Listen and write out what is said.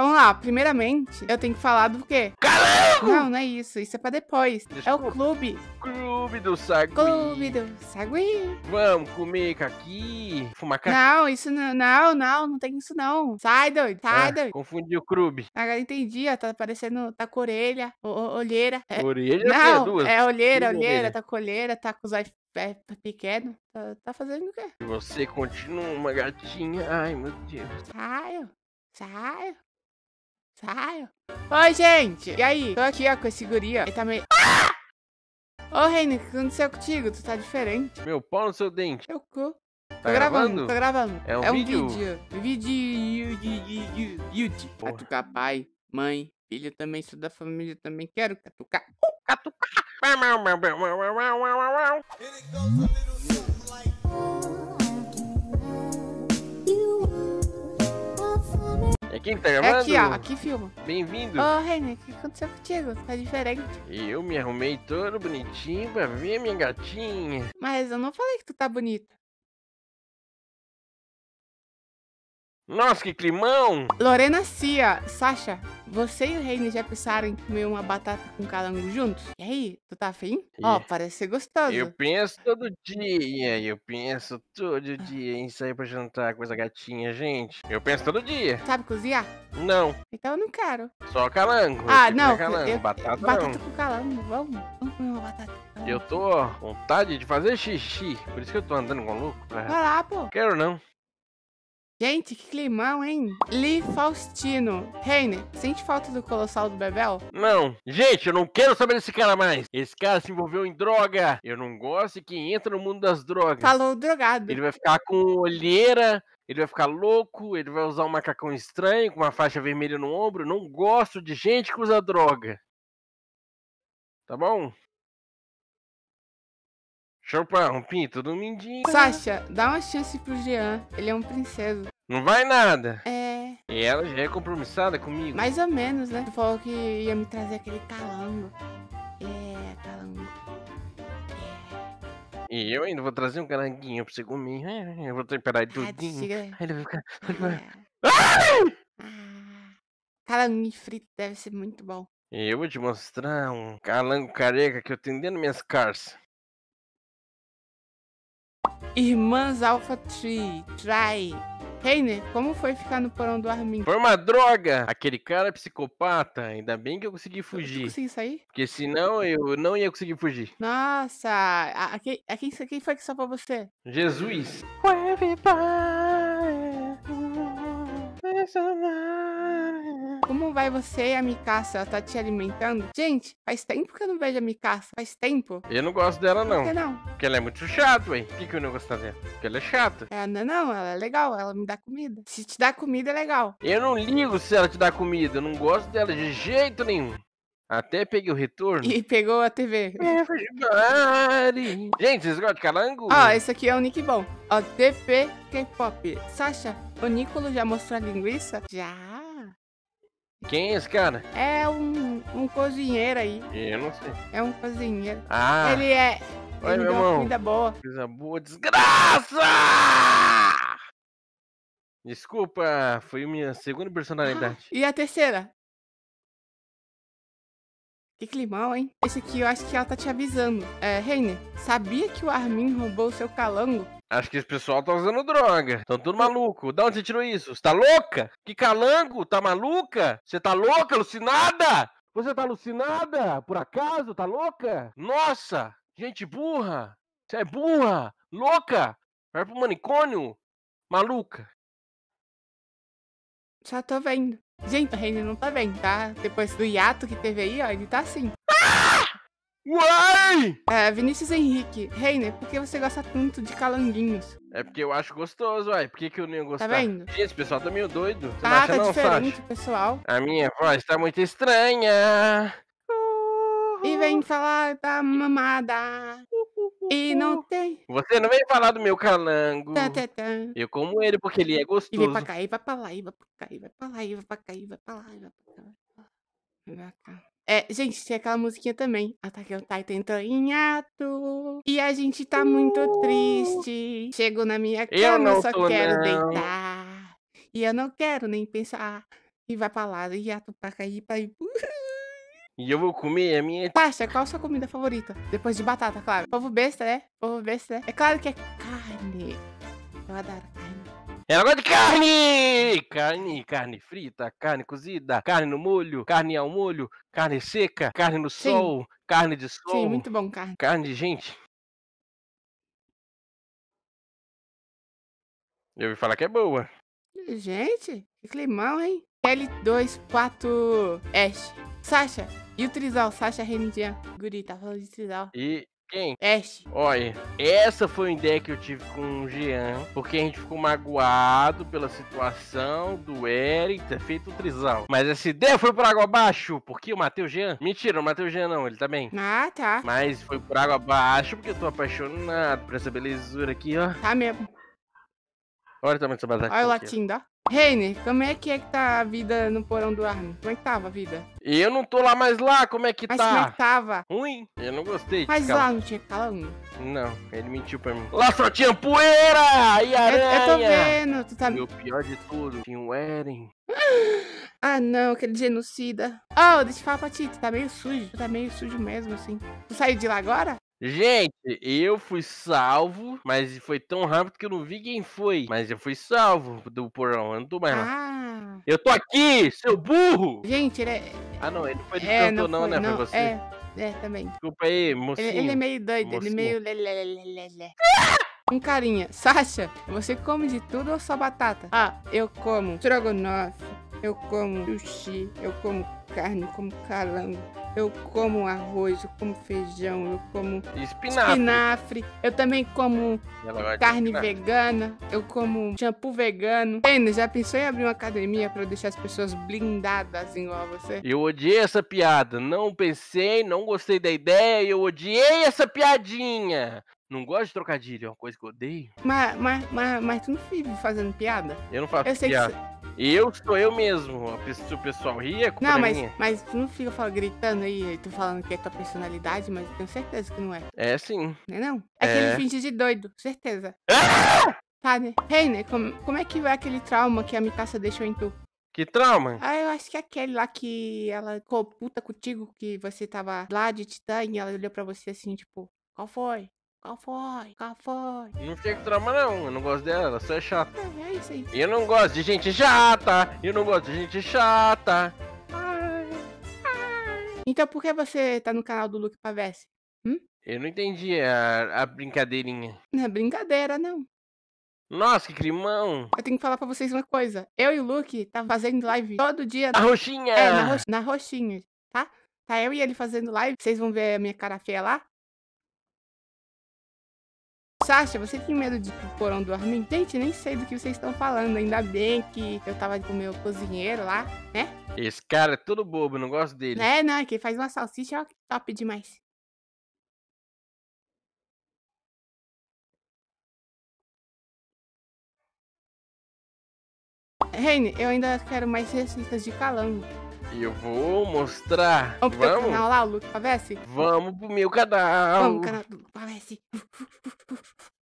Vamos lá, primeiramente, eu tenho que falar do quê? Calango! Não, não é isso. Isso é pra depois. É o Desculpa. clube. Clube do Sagui. Clube do Sagui. Vamos comer caqui, fumar caqui. Não, isso não, não, não, não tem isso não. Sai, doido, sai, Ah, doido. Confundiu o clube. Agora entendi, ó, tá parecendo, tá com orelha, o- o- olheira. É, Orelha não, duas. é olheira, olheira, orelhas. tá com olheira, tá com os é, pequenos. Tá, tá fazendo o quê? Você continua uma gatinha. Ai, meu Deus. Saio, saio, saio. Oi, gente, e aí? Tô aqui, ó, com esse guri, ó. Ele tá meio... Ô, Reine, o que aconteceu contigo? Tu tá diferente. Meu pau no seu dente. Meu cu. Tô Tá gravando, gravando? tô gravando. É um vídeo? vídeo. Vídeo. vídeo, vídeo. Porra. Catucar pai, mãe, filho também, sou da família também. Quero catucar. Mau, mau, mau, quem tá É gravando? aqui, ó. Aqui filma. Bem-vindo. Ô, Reine, o que aconteceu contigo? Tá diferente. Eu me arrumei todo bonitinho pra ver minha gatinha. Mas eu não falei que tu tá bonita. Nossa, que climão! Lorena Cia, Sasha, você e o Reine já pensaram em comer uma batata com calango juntos? E aí, tu tá afim? Ó, Ih, parece ser gostoso. Eu penso todo dia, eu penso todo dia em sair pra jantar com essa gatinha, gente. Eu penso todo dia. Sabe cozinhar? Não, Então eu não quero. só calango. Ah, não, Calango. eu- Batata, Batata não. com calango, vamos. Vamos comer uma batata. Eu tô ó, com vontade de fazer xixi. Por isso que eu tô andando com louco. Vai Pra... lá, pô. Quero não. Gente, que climão, hein? Li Faustino. Reine, sente falta do Colossal do Bebel? Não. Gente, eu não quero saber desse cara mais. Esse cara se envolveu em droga. Eu não gosto de quem entra no mundo das drogas. Falou drogado. Ele vai ficar com olheira, ele vai ficar louco, ele vai usar um macacão estranho com uma faixa vermelha no ombro. Não gosto de gente que usa droga. Tá bom? Chupa um pinto do mindinho. Sasha, dá uma chance pro Jean. Ele é um princeso. Não vai nada. É, E ela já é compromissada comigo. mais ou menos, né? Tu falou que ia me trazer aquele calango. É, calango. E eu ainda vou trazer um caranguinho pra você comer. Eu vou temperar ele Ah, tudinho. Aí ele vai ficar. É. Ah, calango frito deve ser muito bom. E eu vou te mostrar um calango careca que eu tenho dentro das minhas carças. Irmãs Alpha Tree, try. Reine, como foi ficar no porão do Armin? Foi uma droga! Aquele cara é psicopata. Ainda bem que eu consegui fugir. conseguiu sair? Porque senão eu não ia conseguir fugir. Nossa, a, a, quem, a quem, quem foi que salvou você? Jesus. Como vai você e a Mikasa? Ela tá te alimentando? Gente, faz tempo que eu não vejo a Mikasa. Faz tempo. Eu não gosto dela, Por não. que não? Porque ela é muito chata, ué. Por que, que eu não gosto dela? Porque ela é chata. Ela não, não, ela é legal, ela me dá comida. Se te dá comida, é legal. Eu não ligo se ela te dá comida. Eu não gosto dela de jeito nenhum. Até peguei o retorno. E pegou a TV. Gente, vocês gostam de calango? Ó, esse aqui é o Nick Bom. Ó, TP K-pop. Sasha, o Nicolas já mostrou a linguiça? Já. Quem é esse cara? É um, um cozinheiro aí. Eu não sei. É um cozinheiro. Ah, Ele é. Oi, ele meu irmão. comida boa. coisa boa. Desgraça! Desculpa, foi minha segunda personalidade. E a terceira? Que climão, hein? Esse aqui eu acho que ela tá te avisando. É, Reine, sabia que o Armin roubou o seu calango? Acho que esse pessoal tá usando droga. Tão tudo maluco. Da onde você tirou isso? Você tá louca? Que calango? Tá maluca? Você tá louca, alucinada? Você tá alucinada? Por acaso? Tá louca? Nossa! Gente burra! Você é burra! Louca! Vai pro manicômio! Maluca! Só tô vendo. Gente, a Reine não tá vendo, tá? Depois do hiato que teve aí, ó, ele tá assim. Uai! É, Vinícius Henrique. Reine, por que você gosta tanto de calanguinhos? É porque eu acho gostoso, uai. Por que, que eu não ia Tá gostar? vendo? Gente, esse pessoal tá meio doido. Você não Ah, acha tá não, diferente, Sasha? pessoal. A minha voz tá muito estranha. E vem falar da mamada. E não tem. Você não vem falar do meu calango. Tá, tá, tá. Eu como ele porque ele é E vem gostoso. pra cá, e vai pra lá, e vai pra cá, e vai pra lá, e vai pra cá, e vai pra lá, e vai pra cá. E vai pra cá. É, gente, tem aquela musiquinha também. Attack on Titan entrou em ato. E a gente tá muito triste. Chego na minha Eu cama, só tô, quero não. deitar. E eu não quero nem pensar. E vai pra lá, e a pra cair, pra ir. E eu vou comer a minha. Pasta, qual a sua comida favorita? Depois de batata, claro. Povo besta, né? Povo besta, né? É claro que é carne. Eu adoro carne. Ela gosta de carne! Carne, carne frita, carne cozida, carne no molho, carne ao molho, carne seca, carne no Sim. sol, carne de sol. Sim, muito bom carne. Carne de gente. Eu ouvi falar que é boa. Gente, que climão, hein? L2, 4, Ash. Sasha, e o Trizal? Sasha Renidian. Guri, tá falando de Trizal. E quem? Ash. Olha, essa foi uma ideia que eu tive com o Jean, porque a gente ficou magoado pela situação do Eric ter feito o trisal. Mas essa ideia foi por água abaixo, porque eu matei o Jean. Mentira, não matei o Jean não, ele tá bem. Ah, tá. Mas foi por água abaixo, porque eu tô apaixonado por essa belezura aqui, ó. Tá mesmo. Olha o tamanho dessa batata. Olha o aqui, ó. Reiner, como é que é que tá a vida no porão do Armin? Como é que tava a vida? E eu não tô lá mais lá, como é que Mas como é tá? que tava? Ruim. Eu não gostei Mas lá não tinha calão. Não, ele mentiu pra mim. Lá só tinha poeira e Eu, aranha. eu tô vendo, tu tá... E o pior de tudo, tinha o Eren. Ah, não, aquele genocida. Oh, deixa eu falar pra ti, tu tá meio sujo. Tu tá meio sujo mesmo, assim. Tu saiu de lá agora? Gente, eu fui salvo, mas foi tão rápido que eu não vi quem foi. Mas eu fui salvo do porão, eu não tô mais lá. Ah. Eu tô aqui, seu burro! Gente, ele é... Ah, não, ele não foi de É, canto, não, não, né? não. Foi você. É, é, também. Desculpa aí, mocinho. Ele, ele é meio doido, ele é Mocinho. meio... lelelelele. Um carinha. Sasha, você come de tudo ou só batata? Ah, eu como estrogonofe, eu como sushi, eu como carne, eu como calango, eu como arroz, eu como feijão, eu como Espinafre. espinafre, eu também como carne vegana, eu como shampoo vegano. Ana, já pensou em abrir uma academia pra deixar as pessoas blindadas igual a você? Eu odiei essa piada. Não pensei, não gostei da ideia eu odiei essa piadinha. Não gosto de trocadilho, é uma coisa que eu odeio. Mas, mas, mas, mas tu não vive fazendo piada? Eu não faço Eu piada. Eu sou eu mesmo. O pessoal ri, é culpa Não, mas, minha. mas tu não fica falando, gritando aí, tu falando que é tua personalidade, mas eu tenho certeza que não é. É sim. Não é não? É que ele É. finge de doido, certeza. Tá, né? Reiner, como, como é que vai aquele trauma que a Mikasa deixou em tu? Que trauma? Ah, eu acho que é aquele lá que ela ficou puta contigo, que você tava lá de Titã e ela olhou pra você assim, tipo, qual foi? Qual foi? Qual foi? Não com trauma, não. Eu não gosto dela, ela só é chata. É, é isso aí. Eu não gosto de gente chata. Eu não gosto de gente chata. Então por que você tá no canal do Luke Pavese? Eu não entendi a, a brincadeirinha. Não é brincadeira, não. Nossa, que crimão. Eu tenho que falar pra vocês uma coisa. Eu e o Luke tá fazendo live todo dia. A roxinha. É, na, rox- na roxinha, tá? Tá eu e ele fazendo live. Vocês vão ver a minha cara feia lá. Sasha, você tem medo de ir porão do Armin? Gente, nem sei do que vocês estão falando. Ainda bem que eu tava com o meu cozinheiro lá, né? Esse cara é todo bobo, não gosto dele. É, não, é que ele faz uma salsicha ó, top demais. Reine, eu ainda quero mais receitas de calango. E eu vou mostrar. Vamos pro Vamos? canal lá, o Luke Pavese? Vamos pro meu canal. Vamos, canal do Luke Pavese.